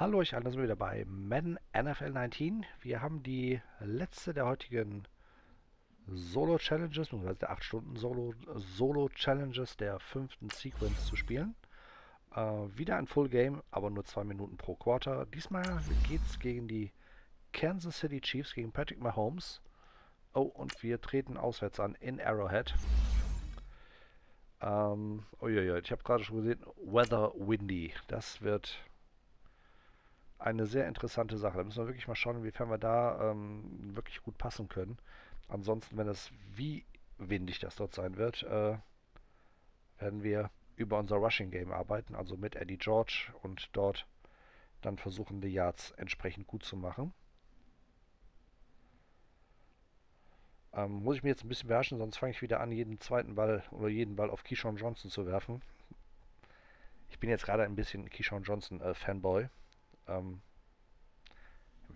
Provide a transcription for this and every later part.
Hallo euch alle, sind wir wieder bei Madden NFL 19. Wir haben die letzte der heutigen Solo-Challenges, beziehungsweise der 8 Stunden Solo-Challenges der fünften Sequence zu spielen. Äh, wieder ein Full Game, aber nur 2 Minuten pro Quarter. Diesmal geht es gegen die Kansas City Chiefs, gegen Patrick Mahomes. Oh, und wir treten auswärts an in Arrowhead. Ähm, uiuiui, ich habe gerade schon gesehen, Weather Windy. Das wird eine sehr interessante Sache. Da müssen wir wirklich mal schauen, inwiefern wir da ähm, wirklich gut passen können. Ansonsten, wenn es wie windig das dort sein wird, äh, werden wir über unser Rushing Game arbeiten, also mit Eddie George und dort dann versuchen, die Yards entsprechend gut zu machen. Ähm, muss ich mir jetzt ein bisschen beherrschen, sonst fange ich wieder an, jeden zweiten Ball oder jeden Ball auf Keyshawn Johnson zu werfen. Ich bin jetzt gerade ein bisschen Keyshawn Johnson äh, Fanboy. Ähm,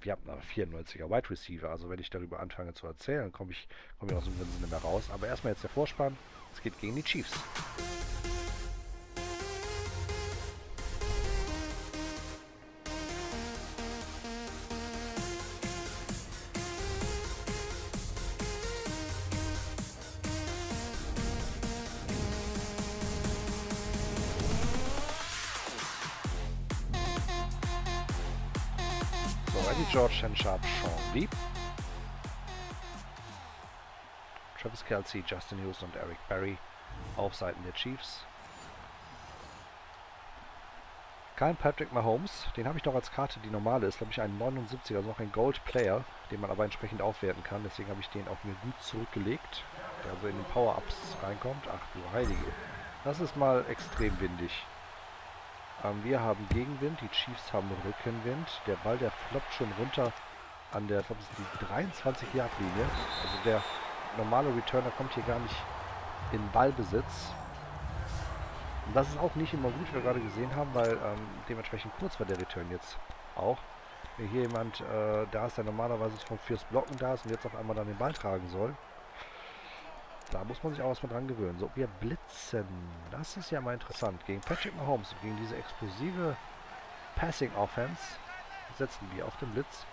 wir haben einen 94er Wide Receiver, also wenn ich darüber anfange zu erzählen, komme ich, komm ich aus dem Sinne mehr raus. Aber erstmal jetzt der Vorspann. Es geht gegen die Chiefs. Eddie George, Shen Sharp, Sean Lee. Travis Kelsey, Justin Hughes und Eric Berry auf Seiten der Chiefs. Kein Patrick Mahomes, den habe ich noch als Karte, die normale ist, glaube ich ein 79er, also noch ein Gold Player, den man aber entsprechend aufwerten kann. Deswegen habe ich den auch mir gut zurückgelegt, der also in den Power-Ups reinkommt. Ach du Heilige. Das ist mal extrem windig. Ähm, wir haben Gegenwind, die Chiefs haben Rückenwind. Der Ball, der floppt schon runter an der, glaube die 23-Yard-Linie. Also der normale Returner kommt hier gar nicht in Ballbesitz. Und das ist auch nicht immer gut, wie wir gerade gesehen haben, weil ähm, dementsprechend kurz war der Return jetzt auch. Wenn hier jemand äh, da ist, der normalerweise fürs Blocken da ist und jetzt auf einmal dann den Ball tragen soll, da muss man sich auch erstmal dran gewöhnen. So, wir blitzen. Das ist ja mal interessant. Gegen Patrick Mahomes, gegen diese explosive Passing Offense, setzen wir auf den Blitz.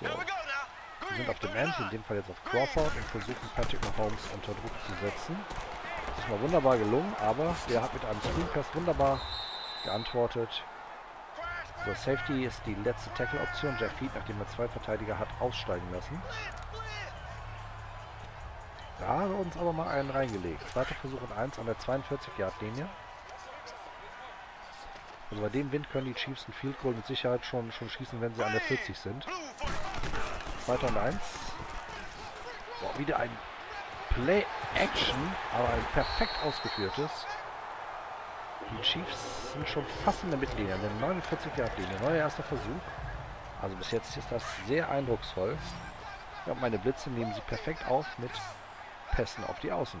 So. Wir sind auf dem End, in dem Fall jetzt auf Crawford und versuchen Patrick Mahomes unter Druck zu setzen. Das ist mal wunderbar gelungen, aber der hat mit einem Screenpass wunderbar geantwortet. So, Safety ist die letzte Tackle-Option. Jeff Heath, nachdem er zwei Verteidiger hat aussteigen lassen. Da haben wir uns aber mal einen reingelegt. Zweiter Versuch und 1 an der 42-Yard-Linie. Also bei dem Wind können die Chiefs ein Field Goal mit Sicherheit schon, schon schießen, wenn sie an der 40 sind. Zweiter und 1. Boah, wieder ein Play-Action, aber ein perfekt ausgeführtes. Die Chiefs sind schon fast in der Mittellinie, an der 49-Yard-Linie. Neuer erster Versuch. Also bis jetzt ist das sehr eindrucksvoll. Ja, meine Blitze nehmen sie perfekt auf mit Pässen auf die Außen.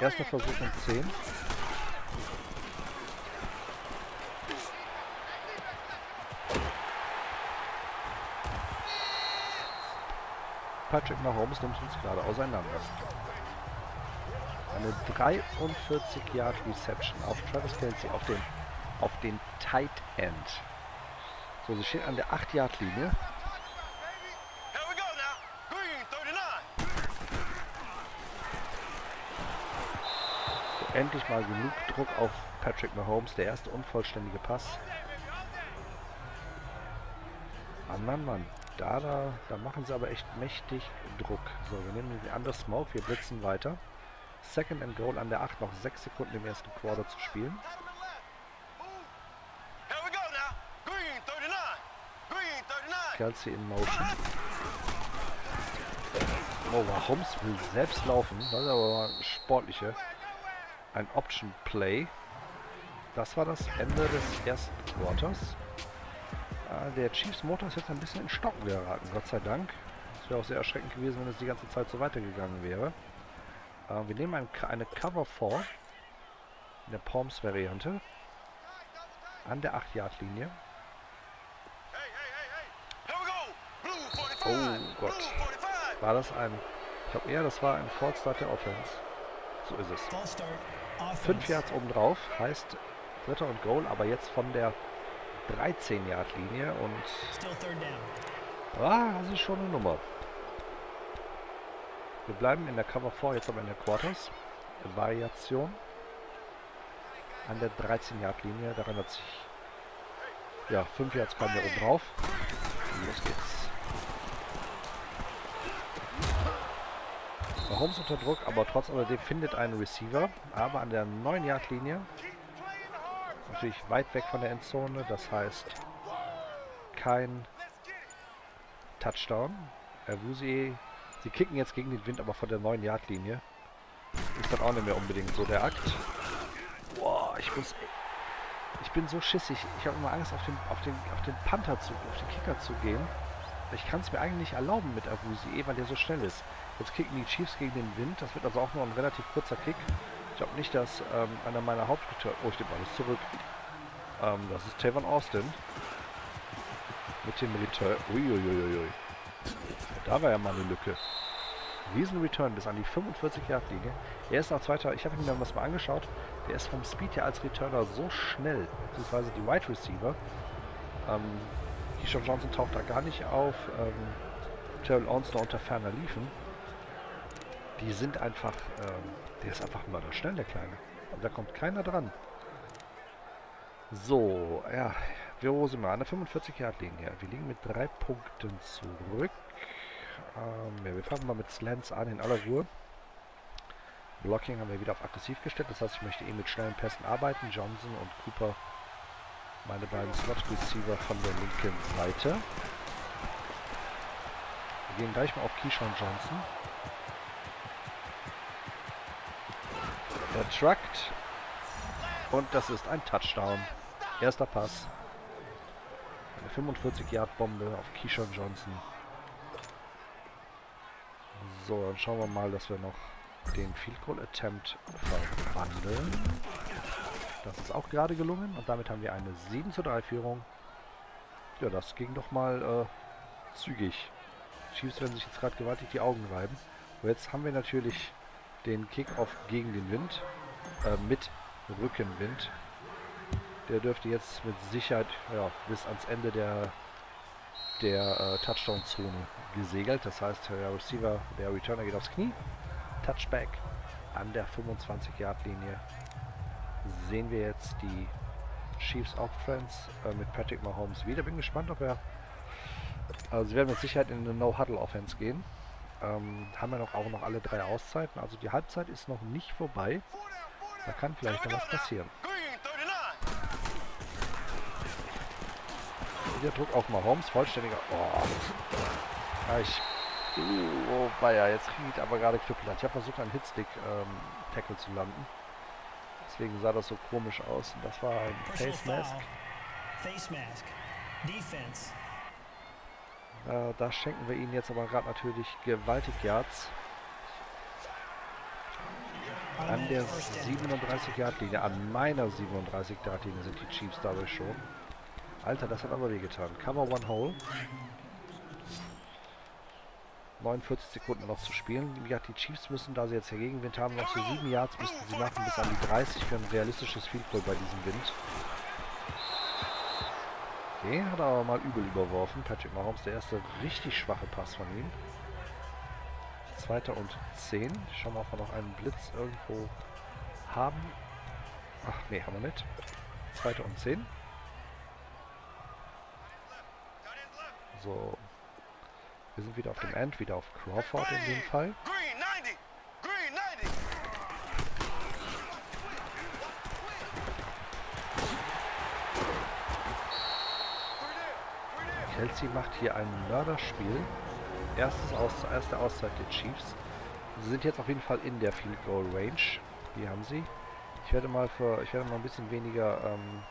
Erster Versuch in 10. Patrick Mahomes nimmt uns gerade auseinander. Eine 43 Yard Reception auf Travis Kelsey auf den auf den Tight End. So, sie steht an der 8 Yard Linie. Endlich mal genug Druck auf Patrick Mahomes. Der erste unvollständige Pass. Mann, Mann, Mann. Da, da, da machen sie aber echt mächtig Druck. So, wir nehmen den Under Smoke. Wir blitzen weiter. Second and Goal an der 8. Noch 6 Sekunden im ersten Quarter zu spielen. Kelsey in Motion. Oh, Mahomes will selbst laufen. Das ist aber sportliche ein Option Play. Das war das Ende des ersten Quarters. Äh, der Chiefs Motor ist jetzt ein bisschen in Stocken geraten, Gott sei Dank. Es wäre auch sehr erschreckend gewesen, wenn es die ganze Zeit so weitergegangen wäre. Äh, wir nehmen ein, eine Cover 4 in der Palms-Variante an der 8-Yard-Linie. Oh Gott. War das ein... Ich glaube eher, das war ein Start der Offense. So ist es. 5 Yards obendrauf heißt Dritter und Goal, aber jetzt von der 13-Yard-Linie und... Ah, das ist schon eine Nummer. Wir bleiben in der Cover 4, jetzt aber in der Quarters. Variation. An der 13-Yard-Linie. Daran hat sich... Ja, 5 Yards kamen wir oben drauf. Und los geht's. Mahomes unter Druck, aber trotz alledem findet einen Receiver. Aber an der 9-Yard-Linie. Natürlich weit weg von der Endzone. Das heißt, kein Touchdown. Awuzie Sie kicken jetzt gegen den Wind, aber von der neuen Yardlinie. Ist dann auch nicht mehr unbedingt so der Akt. Boah, ich muss... Ich bin so schissig. Ich habe immer Angst, auf den, auf den, auf den Panther zu, auf den Kicker zu gehen. Ich kann es mir eigentlich nicht erlauben mit Abusi, eh, weil der so schnell ist. Jetzt kicken die Chiefs gegen den Wind. Das wird also auch nur ein relativ kurzer Kick. Ich glaube nicht, dass ähm, einer meiner Hauptreturn... Oh, ich nehme alles zurück. Ähm, das ist Tavon Austin. Mit dem Return... Uiuiuiui. Da war ja mal eine Lücke. Riesen Return bis an die 45-Yard-Linie. Er ist noch zweiter, ich habe mir das mal angeschaut, der ist vom Speed her als Returner so schnell, beziehungsweise die Wide Receiver. Ähm, Keyshawn Johnson taucht da gar nicht auf. Ähm, Terrell Owens noch unter ferner liefen. Die sind einfach, ähm, der ist einfach mal da schnell, der Kleine. Und da kommt keiner dran. So, ja, wo sind wir? An der 45-Yard-Linie. Wir liegen mit drei Punkten zurück. Ähm, ja, wir fangen mal mit Slants an in aller Ruhe. Blocking haben wir wieder auf aggressiv gestellt. Das heißt, ich möchte eh mit schnellen Pässen arbeiten. Johnson und Cooper, meine beiden Slot-Receiver von der linken Seite. Wir gehen gleich mal auf Keyshawn Johnson. Er truckt. Und das ist ein Touchdown. Erster Pass. Eine 45-Yard-Bombe auf Keyshawn Johnson. So, dann schauen wir mal, dass wir noch den Field Goal Attempt verwandeln. Das ist auch gerade gelungen und damit haben wir eine 7 zu 3 Führung. Ja, das ging doch mal äh, zügig. Chiefs werden sich jetzt gerade gewaltig die Augen reiben. Und jetzt haben wir natürlich den Kickoff gegen den Wind, äh, mit Rückenwind. Der dürfte jetzt mit Sicherheit ja, bis ans Ende der der äh, Touchdown-Zone gesegelt. Das heißt, der Receiver, der Returner geht aufs Knie. Touchback an der 25-Yard-Linie. Sehen wir jetzt die Chiefs Offense äh, mit Patrick Mahomes wieder. Bin gespannt, ob er... Also sie werden mit Sicherheit in eine No-Huddle-Offense gehen. Ähm, haben wir noch auch noch alle drei Auszeiten. Also die Halbzeit ist noch nicht vorbei. Da kann vielleicht noch was passieren. Wieder Druck auf Mahomes, vollständiger. Oh. Ja, ich. Uh, oh, ja, jetzt kriege ich aber gerade Knüppel. Ich habe versucht, einen Hitstick-Tackle ähm, zu landen. Deswegen sah das so komisch aus. Und das war ein Face Mask. Face Mask. Defense. Äh, da schenken wir ihnen jetzt aber gerade natürlich gewaltig Yards. An der 37 Yard Linie, an meiner 37 Yard Linie sind die Chiefs dadurch schon. Alter, das hat aber wehgetan. Cover one hole. 49 Sekunden noch zu spielen. Ja, die Chiefs müssen, da sie jetzt Gegenwind haben, noch so 7 Yards müssten sie machen bis an die 30 für ein realistisches Field Goal bei diesem Wind. Den hat er aber mal übel überworfen. Patrick Mahomes, der erste richtig schwache Pass von ihm. Zweiter und 10. Schauen wir, ob wir noch einen Blitz irgendwo haben. Ach, nee, haben wir nicht. Zweiter und 10. So. Wir sind wieder auf dem End, wieder auf Crawford in dem Fall. Kelsey macht hier ein Mörderspiel. Erstes Aus erste Auszeit der Chiefs. Sie sind jetzt auf jeden Fall in der Field Goal Range. Die haben sie. Ich werde mal für, ich werde mal ein bisschen weniger ähm,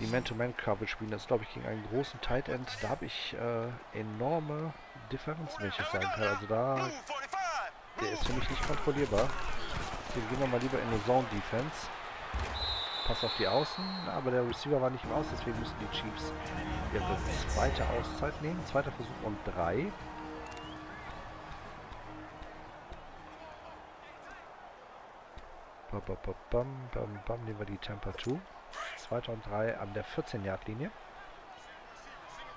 die Man-to-Man-Coverage spielen. Das ist, glaube ich, gegen einen großen Tight End. Da habe ich äh, enorme Differenzen, wenn ich das sagen kann. Also da, der ist für mich nicht kontrollierbar. Deswegen gehen wir mal lieber in eine Zone-Defense. Pass auf die Außen, aber der Receiver war nicht im Aus, deswegen müssen die Chiefs ihre zweite Auszeit nehmen. Zweiter Versuch und drei. Bam, bam, bam, bam, nehmen wir die Temper 2. 2. und 3 an der 14-Yard-Linie.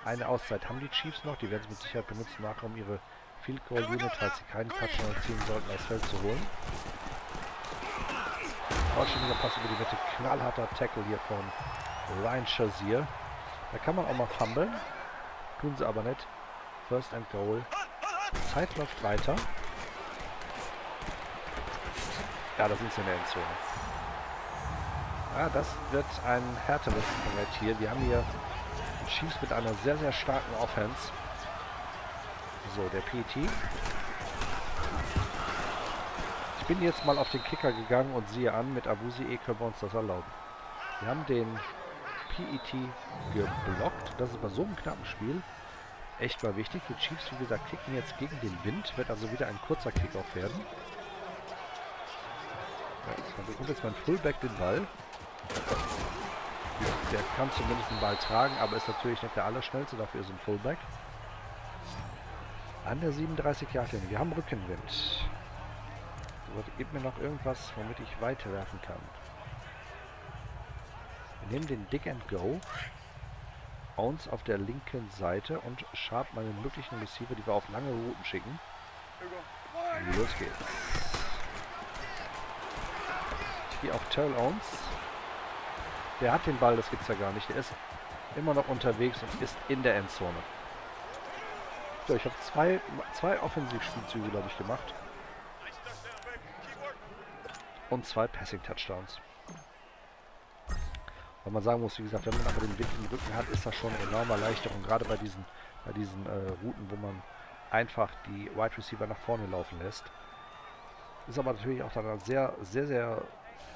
Eine Auszeit haben die Chiefs noch. Die werden sie mit Sicherheit benutzen, nachher um ihre Field Goal Unit, falls sie keinen Touchdown erzielen sollten, aufs Feld zu holen. Vollständiger Pass über die Mitte. Knallharter Tackle hier von Ryan Shazier. Da kann man auch mal fummeln. Tun sie aber nicht. First and Goal. Zeit läuft weiter. Ja, da sind sie in der Endzone. Ja, das wird ein härteres Brett hier. Wir haben hier Chiefs mit einer sehr, sehr starken Offense. So, der PT. Ich bin jetzt mal auf den Kicker gegangen und siehe an, mit Abusi E können wir uns das erlauben. Wir haben den PET geblockt. Das ist bei so einem knappen Spiel echt mal wichtig. Die Chiefs, wie gesagt, kicken jetzt gegen den Wind. Wird also wieder ein kurzer Kickoff werden. Ja, dann bekommt jetzt mein Fullback den Ball. Der kann zumindest den Ball tragen, aber ist natürlich nicht der Allerschnellste. Dafür ist ein Fullback. An der 37 Yard. Wir haben Rückenwind. So, gib mir noch irgendwas, womit ich weiterwerfen kann. Wir nehmen den Dick and Go. Owns auf der linken Seite und Sharp meinen möglichen Receiver, die wir auf lange Routen schicken. Los geht's. Ich gehe auf Terrell Owens. Der hat den Ball, das gibt's ja gar nicht. Der ist immer noch unterwegs und ist in der Endzone. So, ich habe zwei, zwei Offensivspielzüge, glaube ich, gemacht. Und zwei Passing-Touchdowns. Weil man sagen muss, wie gesagt, wenn man aber den Wind im Rücken hat, ist das schon eine enorme Erleichterung. Gerade bei diesen, bei diesen äh, Routen, wo man einfach die Wide Receiver nach vorne laufen lässt. Ist aber natürlich auch dann sehr, sehr, sehr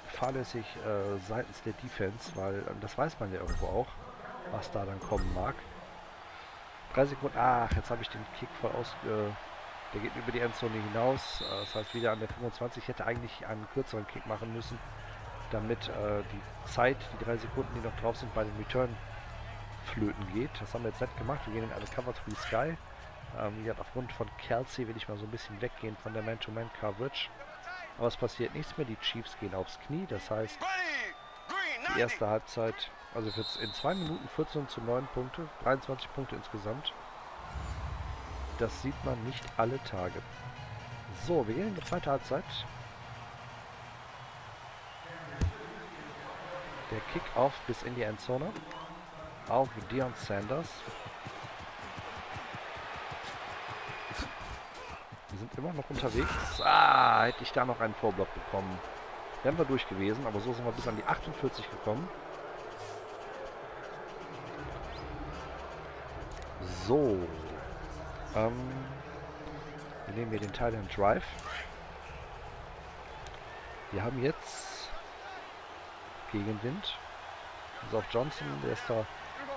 fahrlässig äh, seitens der Defense, weil äh, das weiß man ja irgendwo auch, was da dann kommen mag. Drei Sekunden. Ach, jetzt habe ich den Kick voll aus. Äh, der geht über die Endzone hinaus. Äh, das heißt, wieder an der 25. Ich hätte eigentlich einen kürzeren Kick machen müssen, damit äh, die Zeit, die drei Sekunden, die noch drauf sind, bei dem Return flöten geht. Das haben wir jetzt nicht gemacht. Wir gehen in eine Cover 3 Sky. Ähm, gesagt, aufgrund von Kelsey will ich mal so ein bisschen weggehen von der Man-to-Man-Coverage. Aber es passiert nichts mehr. Die Chiefs gehen aufs Knie. Das heißt, die erste Halbzeit also in 2 Minuten 14 zu 9 Punkte, 23 Punkte insgesamt. Das sieht man nicht alle Tage. So, wir gehen in die zweite Halbzeit. Der Kick-Off bis in die Endzone. Auf Dion Sanders. Wir sind immer noch unterwegs. Ah, hätte ich da noch einen Vorblock bekommen. Wären wir durch gewesen, aber so sind wir bis an die 48 gekommen. So. Ähm, wir nehmen hier den Thailand Drive. Wir haben jetzt Gegenwind. Also auf Johnson, der ist da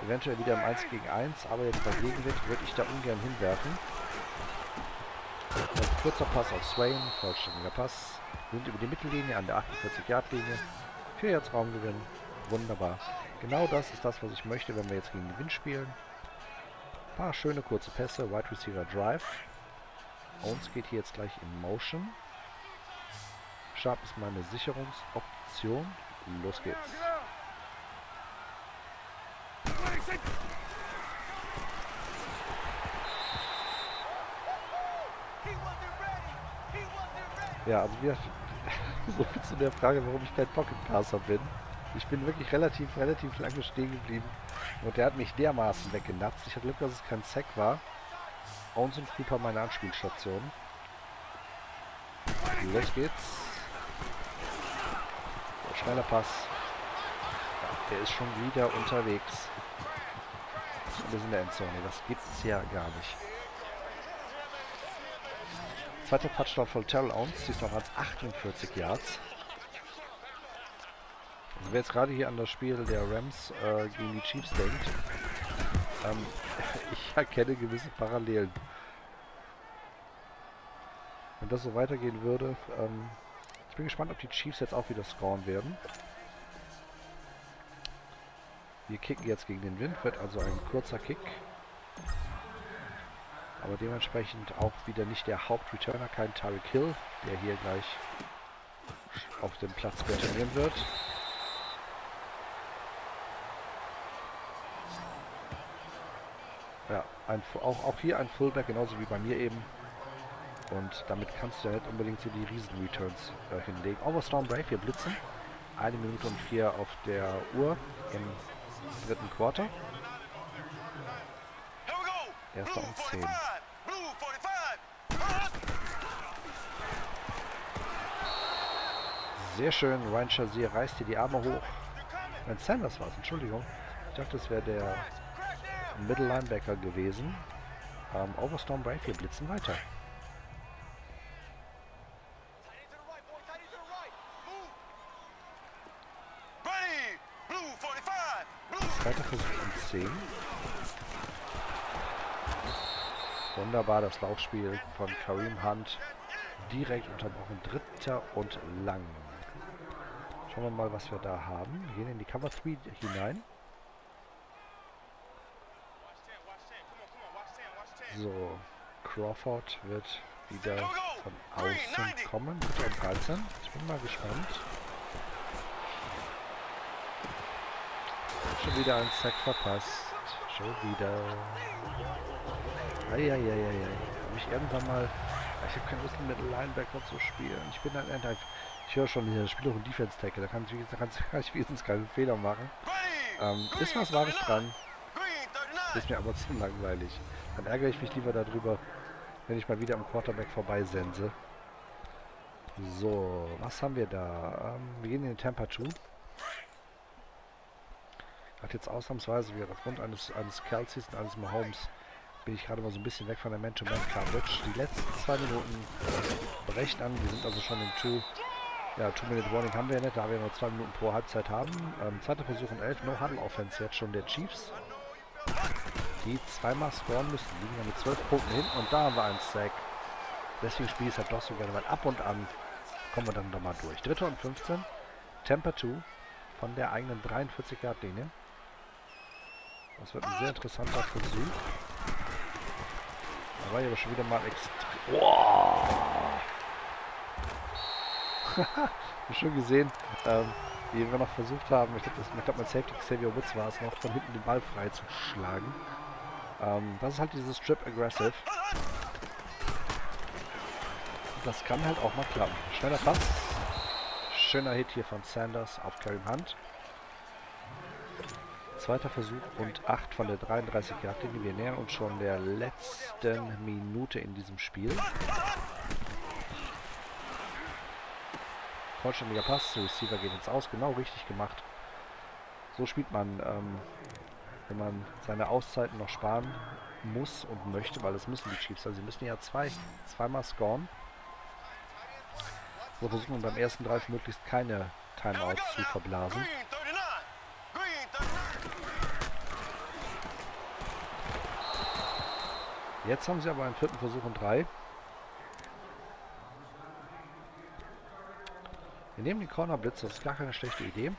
eventuell wieder im 1 gegen 1, aber jetzt bei Gegenwind würde ich da ungern hinwerfen. Ein kurzer Pass auf Swain, vollständiger Pass. Wir sind über die Mittellinie an der 48-Yard-Linie. 4 Yards Raumgewinn. Wunderbar. Genau das ist das, was ich möchte, wenn wir jetzt gegen den Wind spielen paar schöne kurze Pässe, Wide Receiver Drive. Owens geht hier jetzt gleich in Motion. Sharp ist meine Sicherungsoption. Los geht's. Ja, also wir so zu der Frage, warum ich kein Pocket Passer bin. Ich bin wirklich relativ, relativ lange stehen geblieben. Und der hat mich dermaßen weggenatzt. Ich hatte Glück, dass es kein Sack war. Owens und Cooper meine Anspielstation. Los geht's. Schneller Pass. Ja, der ist schon wieder unterwegs. Wir sind in der Endzone. Das gibt's ja gar nicht. Zweiter Touchdown von Terrell Owens. Diesmal waren es 48 Yards. Also wer jetzt gerade hier an das Spiel der Rams äh, gegen die Chiefs denkt, ähm, ich erkenne gewisse Parallelen. Wenn das so weitergehen würde, ähm, ich bin gespannt, ob die Chiefs jetzt auch wieder scoren werden. Wir kicken jetzt gegen den Wind, wird also ein kurzer Kick. Aber dementsprechend auch wieder nicht der Hauptreturner, kein Tyreek Hill, der hier gleich auf dem Platz betonieren wird. Ein, auch, auch hier ein Fullback, genauso wie bei mir eben. Und damit kannst du ja nicht unbedingt so die Riesen-Returns äh, hinlegen. Overstorm Brave, wir blitzen. Eine Minute und vier auf der Uhr im dritten Quarter. Erster und zehn. Sehr schön, Ryan Shazier reißt hier die Arme hoch. Nein, Sanders war es, Entschuldigung. Ich dachte, das wäre der Middle Linebacker gewesen. Ähm, Overstorm Brave, wir blitzen weiter. Zweiter Versuch und 10. Wunderbar das Laufspiel von Kareem Hunt. Direkt unterbrochen. Dritter und lang. Schauen wir mal, was wir da haben. Wir gehen in die Cover 3 hinein. So, Crawford wird wieder von außen kommen. Und 13. Ich bin mal gespannt. Schon wieder ein Sack verpasst. Schon wieder. Eieieiei. Habe ich irgendwann mal... Ich habe keine Lust mit Linebacker zu spielen. Ich bin ein Ender. Ich höre schon hier, spiele auch ein Defense Tackle. Da kann ich, da kann ich wenigstens keinen Fehler machen. Ähm, ist was Wahres dran. Ist mir aber zu langweilig. Dann ärgere ich mich lieber darüber, wenn ich mal wieder am Quarterback vorbeisense. So, was haben wir da? Ähm, wir gehen in den 2. Hat jetzt ausnahmsweise wieder aufgrund eines, eines Kelseys und eines Mahomes bin ich gerade mal so ein bisschen weg von der Man-to-Man-Coverage. Die letzten zwei Minuten brechen an. Wir sind also schon im 2 ja, Two-Minute-Warning haben wir ja nicht, da wir nur zwei Minuten pro Halbzeit haben. Ähm, zweiter Versuch und 11, No-Huddle-Offense jetzt schon der Chiefs. Die zweimal scoren müssen, liegen ja mit 12 Punkten hin und da haben wir einen Sack. Deswegen spiele ich es halt doch so gerne, weil ab und an kommen wir dann doch mal durch. Dritter und 15, Temper 2 von der eigenen 43 Yard Linie. Das wird ein sehr interessanter Versuch. Da war ich aber schon wieder mal extrem... Wow. schon gesehen, ähm, wie wir noch versucht haben, ich glaube, glaub, mein Safety Xavier Woods war es noch, von hinten den Ball frei zu schlagen. Ähm, das ist halt dieses Strip Aggressive. Das kann halt auch mal klappen. Schneller Pass. Schöner Hit hier von Sanders auf Karim Hunt. Zweiter Versuch und 8 von der 33 Yard Linie. Wir nähern uns schon der letzten Minute in diesem Spiel. Vollständiger Pass. Receiver geht ins Aus. Genau richtig gemacht. So spielt man, ähm, wenn man seine Auszeiten noch sparen muss und möchte, weil das müssen die Chiefs. Also sie müssen ja zwei, zweimal scoren. So versuchen wir beim ersten Drive möglichst keine Timeouts zu verblasen. Jetzt haben sie aber einen vierten Versuch und drei. Wir nehmen den Corner Blitz, das ist gar keine schlechte Idee.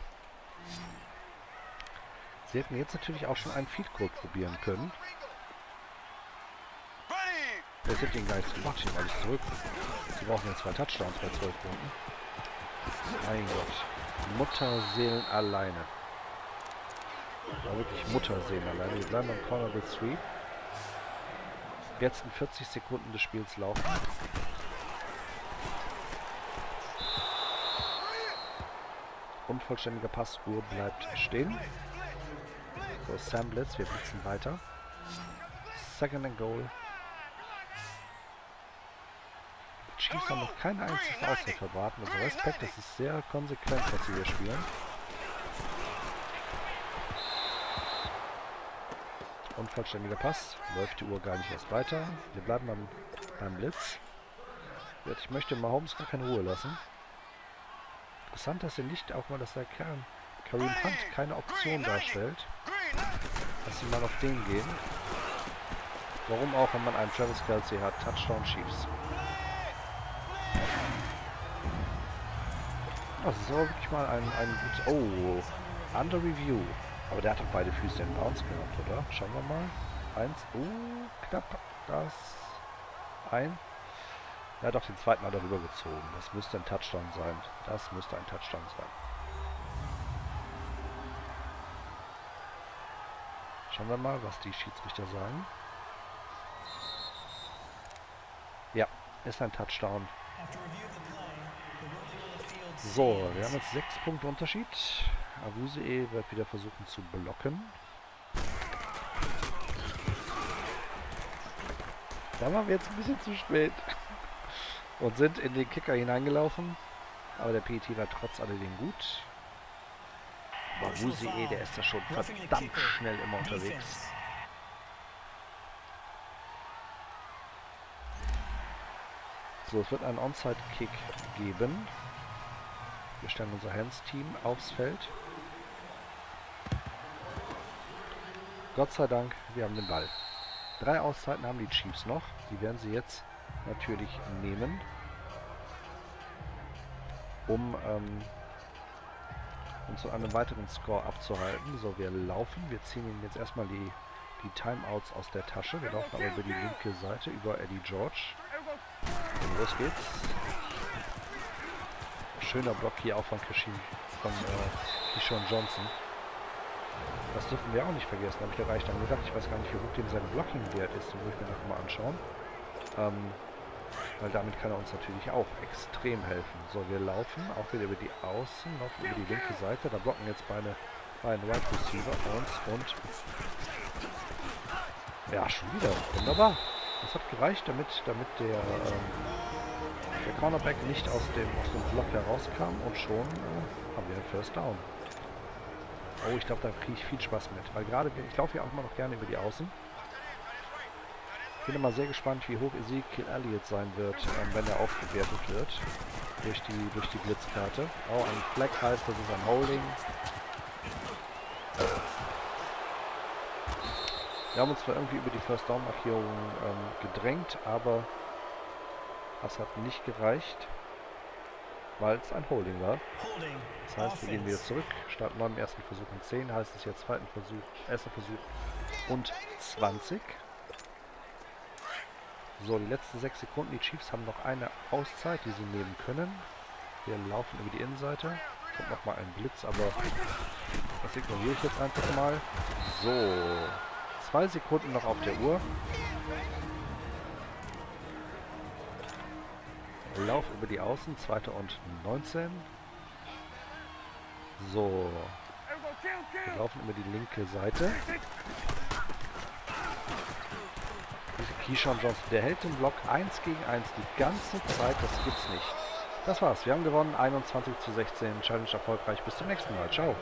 Sie hätten jetzt natürlich auch schon einen Feed Code probieren können. Das hätte ihnen gar nichts gemacht, ich alles zurück. Sie brauchen jetzt zwei Touchdowns bei 12 Punkten. Mein Gott. Mutterseelen alleine. War wirklich Mutterseelen alleine. Wir bleiben beim Corner Blitz 3 jetzt in 40 Sekunden des Spiels laufen. Unvollständiger Passuhr bleibt stehen. So, Sam Blitz, wir blitzen weiter. Second and Goal. Chiefs haben noch keine einzige Auszeit verbraten. Also Respekt, das ist sehr konsequent, was sie hier spielen. Unvollständiger Pass. Läuft die Uhr gar nicht erst weiter. Wir bleiben beim, beim Blitz. Ich möchte Mahomes gar keine Ruhe lassen. Interessant, dass er nicht auch mal, dass der Kareem Hunt keine Option darstellt. Dass sie mal auf den gehen. Warum auch, wenn man einen Travis Kelsey hat. Touchdown Chiefs. Das ist aber wirklich mal ein, ein gutes... Oh, Under Review. Aber der hat doch beide Füße in Bounce gehabt, oder? Schauen wir mal. Eins. Uh, knapp. Das. Ein. Ja doch, den zweiten Mal darüber gezogen. Das müsste ein Touchdown sein. Das müsste ein Touchdown sein. Schauen wir mal, was die Schiedsrichter sagen. Ja, ist ein Touchdown. So, wir haben jetzt sechs Punkte Unterschied. Avusee wird wieder versuchen zu blocken. Da waren wir jetzt ein bisschen zu spät. Und sind in den Kicker hineingelaufen. Aber der PET war trotz alledem gut. Avusee, der ist da schon verdammt schnell immer unterwegs. So, es wird einen Onside-Kick geben. Wir stellen unser Hands-Team aufs Feld. Gott sei Dank, wir haben den Ball. Drei Auszeiten haben die Chiefs noch. Die werden sie jetzt natürlich nehmen, um ähm, uns von einem weiteren Score abzuhalten. So, wir laufen. Wir ziehen ihnen jetzt erstmal die, die Timeouts aus der Tasche. Wir laufen aber über die linke Seite, über Eddie George. Und los geht's. Schöner Block hier auch von Kishon, von äh, Johnson. Das dürfen wir auch nicht vergessen, habe ich gleich dann gedacht. Ich weiß gar nicht, wie hoch dem sein Blocking-Wert ist, den muss ich mir nachher mal anschauen. Ähm, weil damit kann er uns natürlich auch extrem helfen. So, wir laufen auch wieder über die Außen, laufen über die linke Seite. Da blocken jetzt beide, beide Wide Receiver uns und ja, schon wieder. Wunderbar. Das hat gereicht, damit, damit der, ähm, der Cornerback nicht aus dem, aus dem Block herauskam und schon äh, haben wir einen First Down. Oh, ich glaube, da kriege ich viel Spaß mit. Weil gerade, ich laufe ja auch immer noch gerne über die Außen. Bin immer sehr gespannt, wie hoch Ezekiel Elliott sein wird, ähm, wenn er aufgewertet wird. Durch die, durch die Blitzkarte. Oh, ein Flag heißt, das ist ein Holding. Wir haben uns zwar irgendwie über die First Down Markierung ähm, gedrängt, aber das hat nicht gereicht weil es ein Holding war. Das heißt, wir gehen wieder zurück, starten beim ersten Versuch und 10, heißt es jetzt zweiten Versuch, erster Versuch und 20. So, die letzten 6 Sekunden. Die Chiefs haben noch eine Auszeit, die sie nehmen können. Wir laufen über die Innenseite. Kommt nochmal ein Blitz, aber das ignoriere ich jetzt einfach mal. So, zwei Sekunden noch auf der Uhr. Lauf über die Außen, zweite und 19. So. Wir laufen über die linke Seite. Keyshawn Johnson, der hält den Block. 1 gegen 1 die ganze Zeit, das gibt's nicht. Das war's, wir haben gewonnen, 21 zu 16, Challenge erfolgreich, bis zum nächsten Mal, ciao.